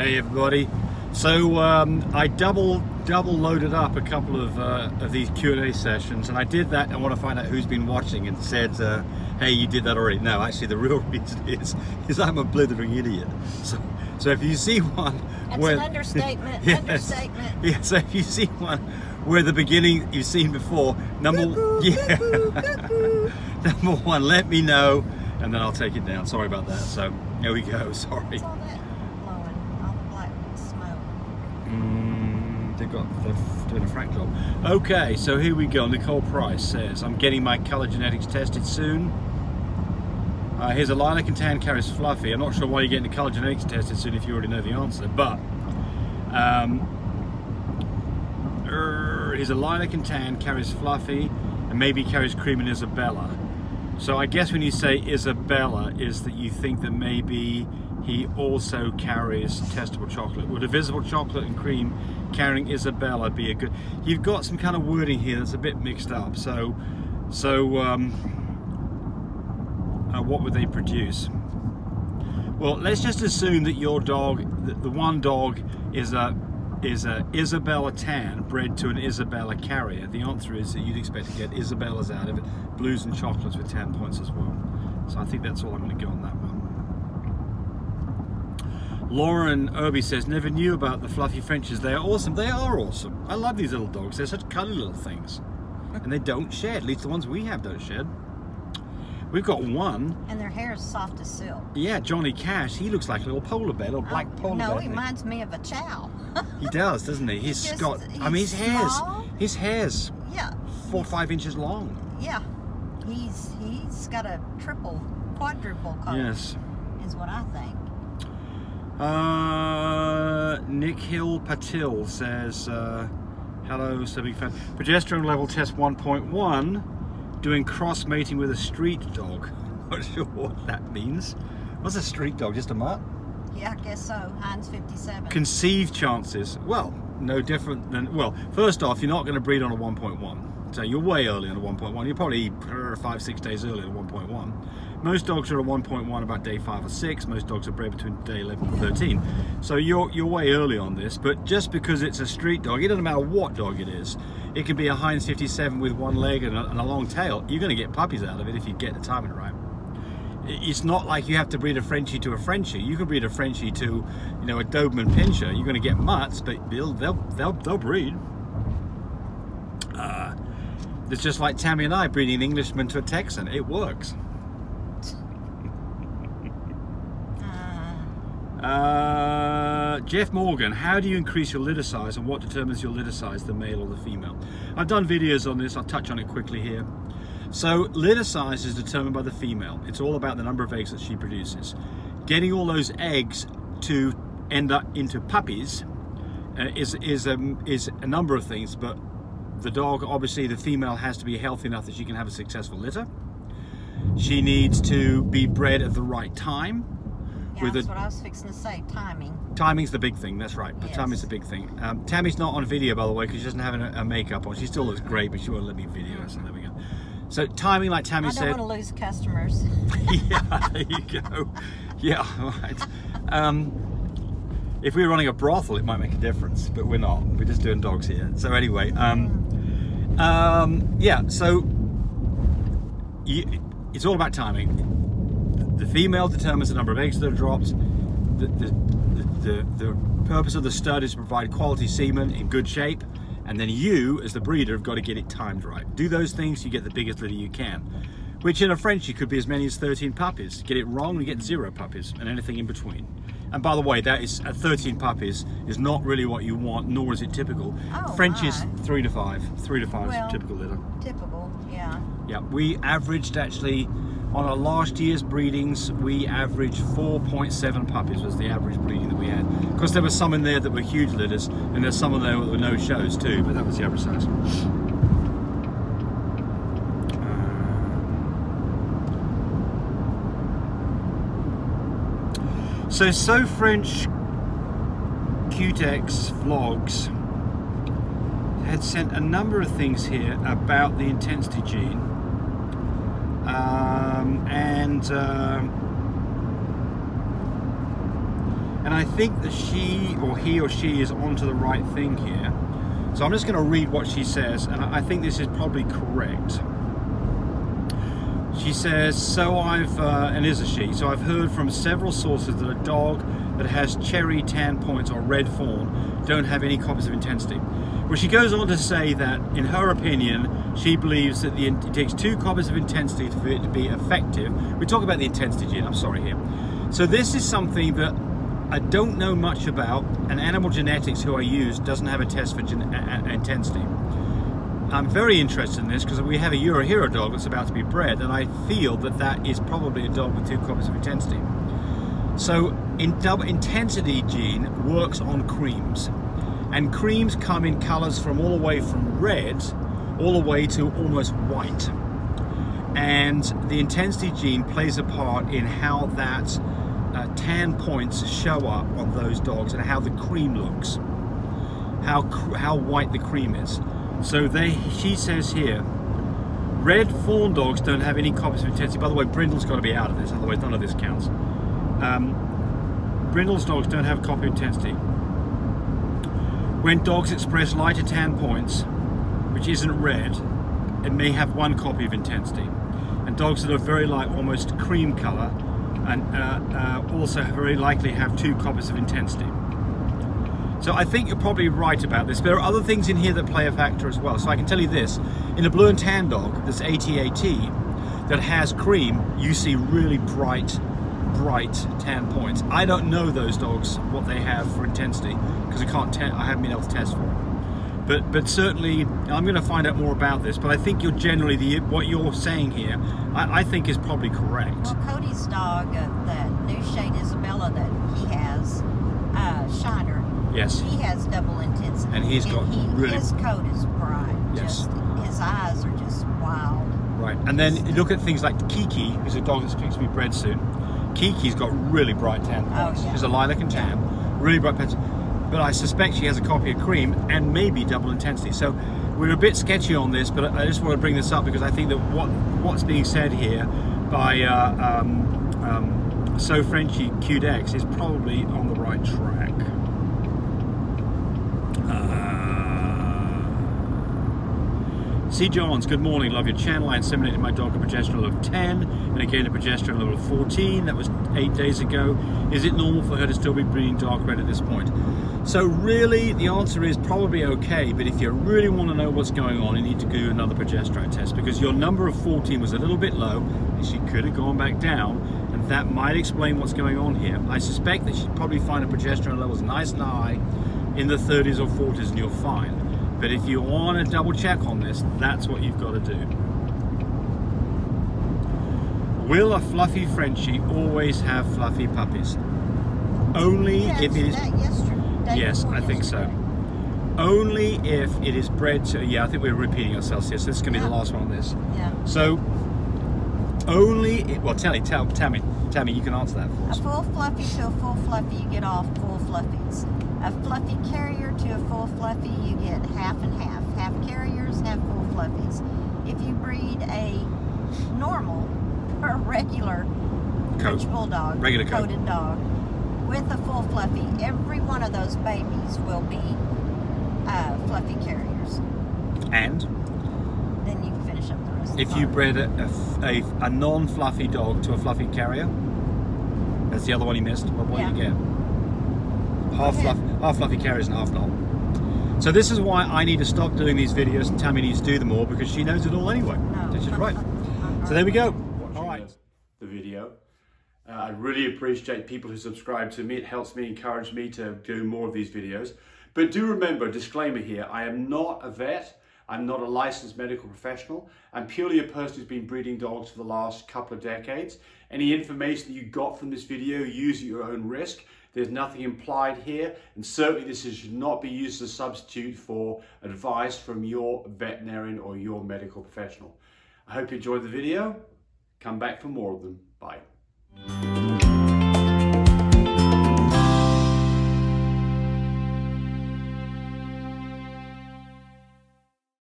Hey everybody. So um, I double double loaded up a couple of, uh, of these Q&A sessions and I did that I want to find out who's been watching and said uh, hey you did that already. No actually the real reason is is I'm a blithering idiot. So so if you see one That's where, an understatement. yes, Understatement. Yeah, so if you see one where the beginning you've seen before, number Cuckoo, yeah, cuckoo, cuckoo. number one, let me know, and then I'll take it down. Sorry about that. So here we go. Sorry. What's all that blowing? All the black smoke. Mm, they've got they're doing a frack job. Okay, so here we go. Nicole Price says, "I'm getting my color genetics tested soon." Uh, here's a lilac and tan carries fluffy. I'm not sure why you're getting the color genetics tested soon if you already know the answer, but um, er, here's a lilac and tan carries fluffy, and maybe carries cream and Isabella. So I guess when you say Isabella, is that you think that maybe he also carries testable chocolate. Would a visible chocolate and cream carrying Isabella be a good? You've got some kind of wording here that's a bit mixed up. So, so um, uh, what would they produce? Well, let's just assume that your dog, the, one dog, is a is a Isabella tan bred to an Isabella carrier. The answer is that you'd expect to get Isabellas out of it, blues and chocolates with tan points as well. So I think that's all I'm going to go on that one. Lauren Irby says, never knew about the fluffy Frenches. They are awesome. They are awesome. I love these little dogs. They're such cuddly little things. And they don't shed. At least the ones we have don't shed. We've got one. And their hair is soft as silk. Yeah, Johnny Cash. He looks like a little polar bear, little black Oh, polar no, bear. he reminds me of a chow. He does, doesn't he? He's just- got. I mean, his he's hair's small. his hair's yeah, four or five inches long. yeah. He's he's got a triple, quadruple coat. Yes. Is what I think. Uh, Nikhil Patil says, uh, "Hello, so big fan. Progesterone level test 1.1. Doing cross mating with a street dog. Not sure what that means. What's a street dog? Just a mutt? Yeah, I guess so. Heinz 57. Conceived chances. Well, no different than. Well, first off, you're not going to breed on a 1.1. So you're way early on a 1.1. You're probably uh, five, six days early on a 1.1. Most dogs are at 1.1 about day five or six. Most dogs are bred between day 11 and 13. So you're you're way early on this. But just because it's a street dog, it doesn't matter what dog it is. It can be a Heinz 57 with one leg and a, and a long tail. You're going to get puppies out of it if you get the timing right it's not like you have to breed a Frenchie to a Frenchie. You can breed a Frenchie to, you know, a Doberman Pinscher. You're going to get mutts, but they'll they'll they'll, they'll breed. It's just like Tammy and I breeding an Englishman to a Texan. It works. Uh, Uh, Jeff Morgan, how do you increase your litter size and what determines your litter size, the male or the female? I've done videos on this, I'll touch on it quickly here. So litter size is determined by the female. It's all about the number of eggs that she produces. Getting all those eggs to end up into puppies uh, is, is, um, is a number of things, but the dog, obviously the female has to be healthy enough that she can have a successful litter. She needs to be bred at the right time. yeah, With that's a- what I was fixing to say. Timing. Timing's the big thing, that's right. Yes. timing's the big thing. Um, Tammy's not on video, by the way, because she doesn't have a, a makeup on. She still looks great, but she won't let me video so there we go. So timing, like Tammy I don't said. want to lose customers. yeah, there you go. Yeah, right. Um, if we were running a brothel, it might make a difference, but we're not. We're just doing dogs here. So anyway, um, um, yeah. So you, it's all about timing. The female determines the number of eggs that are dropped. The, the, the, the, purpose of the stud is to provide quality semen in good shape. And then you, as the breeder, have got to get it timed right. Do those things, you get the biggest litter you can. Which in a Frenchie could be as many as 13 puppies. Get it wrong, you get zero puppies, and anything in between. And by the way, that is at 13 puppies is not really what you want, nor is it typical. Oh, Frenchies, my. three to five. Three to five Well- is typical litter. Typical, yeah. Yeah, we averaged actually on our last year's breedings, we averaged 4.7 puppies was the average breeding that we had. Of course, there were some in there that were huge litters, and there's some in there that were no shows too, but that was the average size. So, so French Cutex vlogs had sent a number of things here about the intensity gene. Um, and um And I think that she or he or she is onto the right thing here. So I'm just going to read what she says, and I think this is probably correct. She says, so I've, uh, and is a she, so I've heard from several sources that a dog that has cherry tan points or red fawn don't have any copies of intensity. Well, she goes on to say that, in her opinion, she believes that the, it takes two copies of intensity for it to be effective. We talk about the intensity gene, I'm sorry here. So this is something that I don't know much about, and Animal Genetics, who I use, doesn't have a test for intensity. I'm very interested in this because we have a Euro Hero dog that's about to be bred, and I feel that that is probably a dog with two copies of intensity. So, in intensity gene works on creams, and creams come in colors from all the way from red all the way to almost white. And the intensity gene plays a part in how that uh, tan points show up on those dogs and how the cream looks, how how white the cream is. So they, she says here, red fawn dogs don't have any copies of intensity. By the way, Brindle's got to be out of this, otherwise none of this counts. Um, Brindle's dogs don't have copy of intensity. When dogs express lighter tan points, which isn't red, it may have one copy of intensity. And dogs that are very light, almost cream color, and uh, uh, also very likely have two copies of intensity. So I think you're probably right about this. There are other things in here that play a factor as well. So I can tell you this, in a blue and tan dog, this ATAT, that has cream, you see really bright, bright tan points. I don't know those dogs, what they have for intensity, because I can't, tell I haven't been able to test for it. But, but certainly, I'm going to find out more about this. But I think you're generally the what you're saying here. I, I think is probably correct. Well, Cody's dog, uh, the new shade Isabella that he has, Shiner, Yes. He has double intensity. And he's got he, really... His coat is bright. Yes. Just, his eyes are just wild. Right. And then you look at things like Kiki, who's a dog that's going to be bred soon. Kiki's got really bright tan. Oh, yeah. She's a lilac and tan. Yeah. Really bright points. But I suspect she has a copy of cream and maybe double intensity. So we're a bit sketchy on this, but I just want to bring this up because I think that what what's being said here by uh, um, um, So Frenchy QDex is probably on the right track. C. Johns, good morning. Love your channel. I inseminated my dog at progesterone level of 10 and again at progesterone level of 14. That was eight days ago. Is it normal for her to still be breeding dark red at this point? So really, the answer is probably okay, but if you really want to know what's going on, you need to do another progesterone test because your number of 14 was a little bit low and she could have gone back down and that might explain what's going on here. I suspect that she'd probably find her progesterone levels nice and high in the 30s or 40s and you're fine. But if you want to double check on this, that's what you've got to do. Will a fluffy Frenchie always have fluffy puppies? Only yeah, if it is. yes, I think so. Only if it is bred to. Yeah, I think we're repeating ourselves here. So this is going to yeah. be the last one on this. Yeah. So only. Well, tell me, tell, tell me, tell me. You can answer that for us. A full fluffy to a full fluffy, you get off full fluffies a fluffy carrier to a full fluffy, you get half and half. Half carriers, half full fluffies. If you breed a normal or regular French bulldog, regular coated coat. dog, with a full fluffy, every one of those babies will be uh, fluffy carriers. And? Then you can finish up the rest If you bred a, a, a non-fluffy dog to a fluffy carrier, that's the other one you missed, what, what yeah. do you get? half fluff, half fluffy carriers and half not. So this is why I need to stop doing these videos and Tammy needs to do them more because she knows it all anyway. No. She's right. so there we go. All right. The video. Uh, I really appreciate people who subscribe to me. It helps me encourage me to do more of these videos. But do remember, disclaimer here, I am not a vet. I'm not a licensed medical professional. I'm purely a person who's been breeding dogs for the last couple of decades. Any information that you got from this video, use at your own risk. There's nothing implied here, and certainly this should not be used as a substitute for advice from your veterinarian or your medical professional. I hope you enjoyed the video. Come back for more of them. Bye.